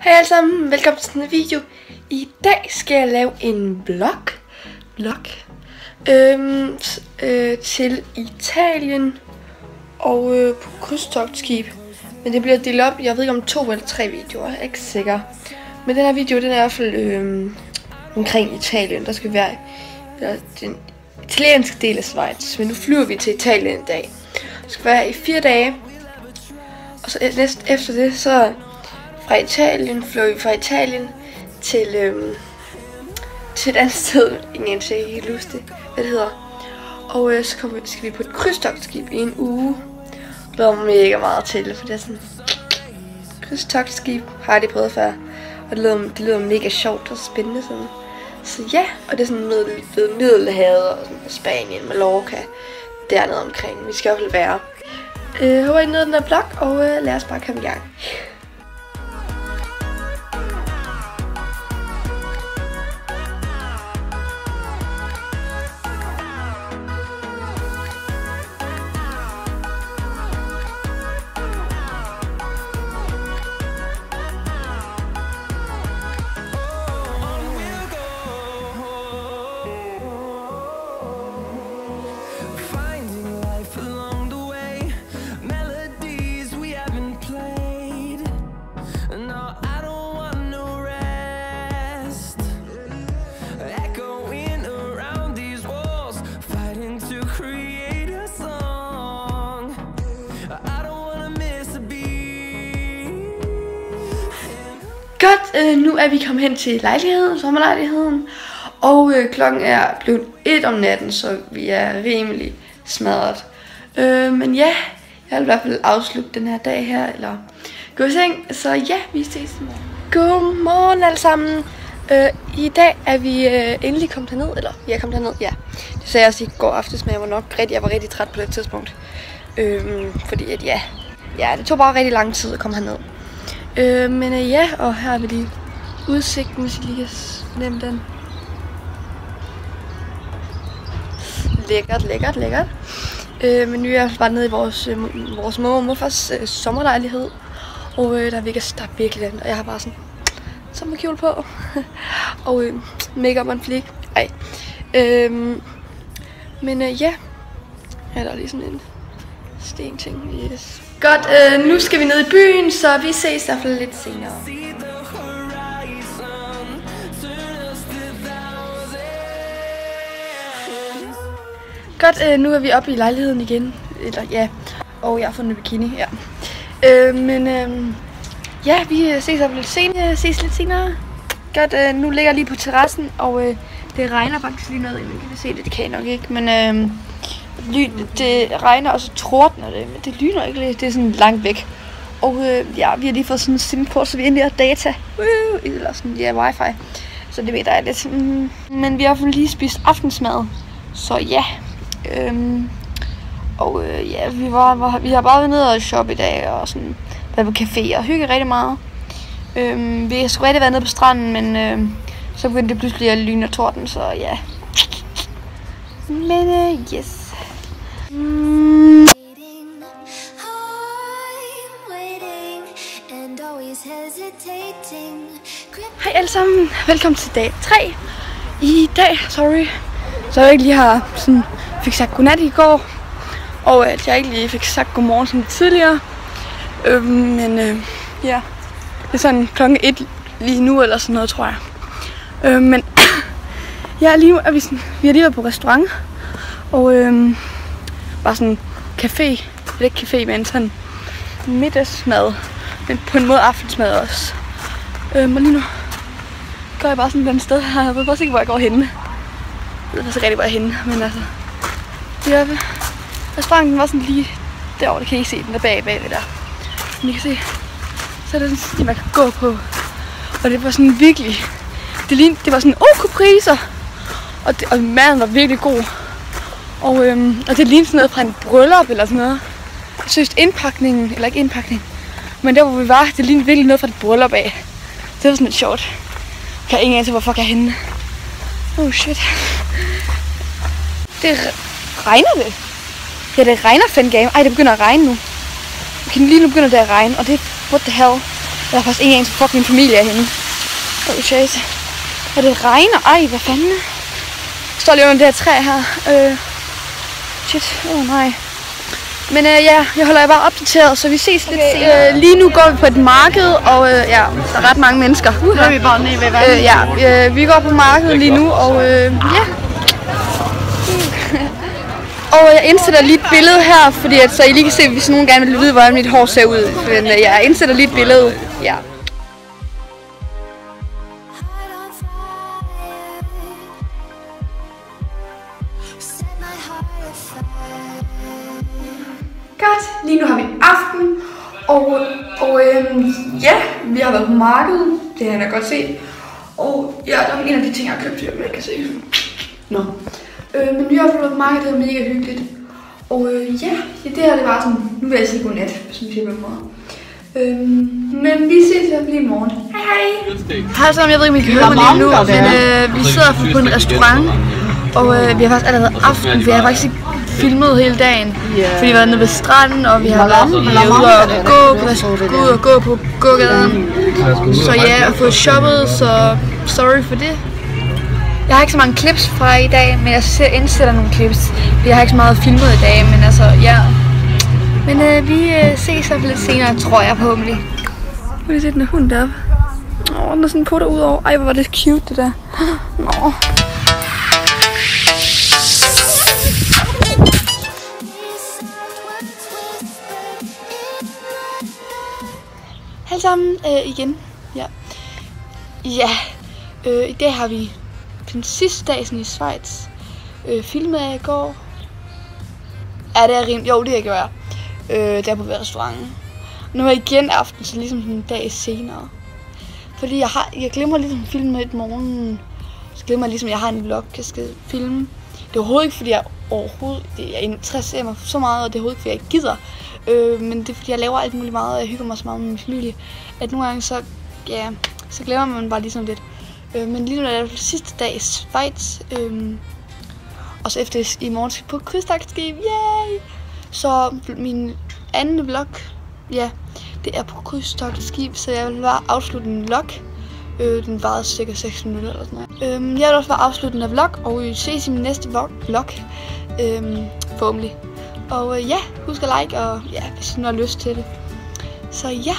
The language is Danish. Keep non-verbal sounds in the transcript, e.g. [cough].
Hej alle sammen, velkommen til denne video. I dag skal jeg lave en vlog, vlog øhm, øh, til Italien og øh, på krydstogtskib. Men det bliver delt op, jeg ved ikke om to eller tre videoer, jeg er ikke sikker. Men den her video, den er i hvert fald øh, omkring Italien. Der skal være der den italienske del af Schweiz, men nu flyver vi til Italien i dag. Det skal være i fire dage. Og så næste efter det, så fra Italien, fløj vi fra Italien til, øhm, til et andet sted, ingen jeg ikke huske det, hvad det hedder. Og øh, så kommer vi, skal vi på et krydstogtskib i en uge. Det glæder mega meget til, for det er sådan krydstogtskib, har jeg det prøvet før. Og det lyder, det lyder mega sjovt og spændende sådan. Så ja, og det er sådan middel, ved Middelhavet og sådan Spanien, Mallorca, dernede omkring. Vi skal i hvert fald være. Øh, håber I nåede den her blog, og øh, lad os bare komme i gang. Godt, øh, nu er vi kommet hen til lejligheden, sommerlejligheden. Og øh, klokken er blevet et om natten, så vi er rimelig smadret. Øh, men ja, jeg vil i hvert fald afslutte den her dag her, eller gå i seng. Så ja, vi ses i morgen. Godmorgen alle sammen. Øh, I dag er vi øh, endelig kommet herned, eller vi er kommet herned, ja. Det sagde jeg også i går aftes, men jeg var nok rigtig, jeg var rigtig træt på det tidspunkt. Øh, fordi at ja, ja, det tog bare rigtig lang tid at komme herned. Øh, men øh, ja, og her er vi lige udsigten, hvis I lige kan fornemme den. Lækkert, lækkert, lækkert. Øh, men nu er jeg bare nede i vores, øh, vores mor og morfars øh, sommerlejlighed. Og øh, der er virkelig, der er virkelig den, og jeg har bare sådan sommerkjole på. [laughs] og øh, make on flik. Ej. Øh, men øh, ja, ja, der er lige sådan en sten ting. Yes. Godt, øh, nu skal vi ned i byen, så vi ses i hvert fald lidt senere. Godt, øh, nu er vi oppe i lejligheden igen. Eller ja, og jeg har fundet en bikini, ja. Øh, men øh, ja, vi ses op lidt senere. Øh, ses lidt senere. Godt, øh, nu ligger jeg lige på terrassen, og øh, det regner faktisk lige noget. Men kan vi se det? Det kan jeg nok ikke, men øh, ly, det regner, og så tordner det. Men det lyner ikke lidt. Det er sådan langt væk. Og øh, ja, vi har lige fået sådan en simkort, så vi endelig har data. Uh, eller sådan, ja, wifi. Så det ved jeg lidt. Mm, men vi har i lige spist aftensmad. Så ja, Øhm, og øh, ja, vi, var, var, vi har bare været nede og shoppe i dag, og sådan været på café og hygge rigtig meget. Øhm, vi skulle rigtig være nede på stranden, men øh, så begyndte det pludselig at lyne og torden, så ja. Men øh, yes. Hej alle sammen, velkommen til dag 3. I dag, sorry, så jeg ikke lige har sådan, fik sagt godnat i går, og øh, at jeg ikke lige fik sagt godmorgen som tidligere. Øhm, men øh, ja, det er sådan klokken 1 lige nu eller sådan noget, tror jeg. Øhm, men [clears throat] ja, lige nu er vi, sådan, vi har lige været på restaurant, og øhm, bare sådan café, lidt ikke café, men sådan middagsmad, men på en måde aftensmad også. Øhm, og lige nu går jeg bare sådan et andet sted her. Jeg ved faktisk ikke, hvor jeg går henne. Jeg ved faktisk ikke rigtig, hvor jeg er henne, men altså... Det Restauranten var sådan lige derovre, det kan I ikke se, den der bag, bagved der. Som I kan se, så er det sådan en man kan gå på. Og det var sådan virkelig... Det, lignede, det var sådan okay priser. Og, det, og maden var virkelig god. Og, øhm, og det lignede sådan noget fra en bryllup eller sådan noget. Jeg synes indpakningen, eller ikke indpakningen, men der hvor vi var, det lignede virkelig noget fra et bryllup af. Det var sådan lidt sjovt. Jeg har ingen anelse, hvor fuck jeg er henne. Oh shit. Det re- regner det. Ja, det regner fandme. game. Ej, det begynder at regne nu. Okay, lige nu begynder det at regne, og det what the hell. Jeg har faktisk ikke engang fucking familie er henne. Oh shit. Og det regner. Ej, hvad fanden? Jeg står lige under det her træ her. Øh, shit, åh oh, nej. Men øh, ja, jeg holder jer bare opdateret, så vi ses okay, lidt senere. Øh, lige nu går vi på et marked, og øh, ja, der er ret mange mennesker. Uh, Så er vi bare nede ved vandet. øh, ja, øh, vi går på markedet lige nu, og øh, ja. [laughs] Og jeg indsætter lige et billede her, fordi at, så I lige kan se, hvis nogen gerne vil vide, hvordan mit hår ser ud. Men øh, jeg indsætter lige et billede. Ja. Godt, lige nu har vi aften, og, og øhm, ja, vi har været på markedet, det har jeg godt set. Og ja, der er en af de ting, jeg har købt, jeg ikke kan se. Nå. Øh, men vi har været på markedet, det er mega hyggeligt. Og øh, ja, det her det var sådan, nu vil jeg sige godnat, som siger på en måde. Øhm, men vi ses i hvert fald i morgen. Hej hej! Hej sammen, jeg ved ikke, om I kan høre mig lige nu, men øh, vi sidder på en restaurant, og øh, vi har faktisk allerede aften, jeg har faktisk ikke filmet hele dagen. Ja. Fordi vi har været nede ved stranden, og vi har været ude og gå på, gå ud og gå på gågaden. Så ja, og fået shoppet, så sorry for det. Jeg har ikke så mange clips fra i dag, men jeg ser- indsætter nogle clips. Jeg har ikke så meget filmet i dag, men altså, ja. Men øh, vi øh, ses fald lidt senere, tror jeg forhåbentlig. Prøv lige se den hund deroppe. Åh, den er sådan putter ud over. Ej, hvor var det cute, det der. [gasps] Nå. Alle sammen øh, igen. Ja. Ja. Øh, I dag har vi den sidste dag sådan i Schweiz. Øh, filmet af i går. Ja, det er rim. Jo, det jeg gjorde jeg. Øh, der på restauranten. Nu er igen aften, så ligesom en dag senere. Fordi jeg, har, jeg glemmer ligesom at filme et morgen. Så glemmer jeg ligesom, at jeg har en vlog, jeg skal filme. Det er overhovedet ikke, fordi jeg overhovedet det, jeg interesserer mig så meget, og det er overhovedet ikke, fordi jeg gider. Øh, men det er, fordi jeg laver alt muligt meget, og jeg hygger mig så meget med min familie, at nogle gange så, ja, så glemmer man bare ligesom lidt. Øh, men lige nu er det sidste dag i Schweiz, øh, og så efter i morgen skal på krydstogtskib, yay! Så min anden vlog, ja, det er på krydstogtskib, så jeg vil bare afslutte en vlog. Øh, den varede cirka 6 minutter eller sådan noget. Øhm, jeg vil også bare afslutte den vlog, og vi ses i min næste vlog, vlog øhm, forhåbentlig. Og øh, ja, husk at like, og ja, hvis du har lyst til det. Så ja,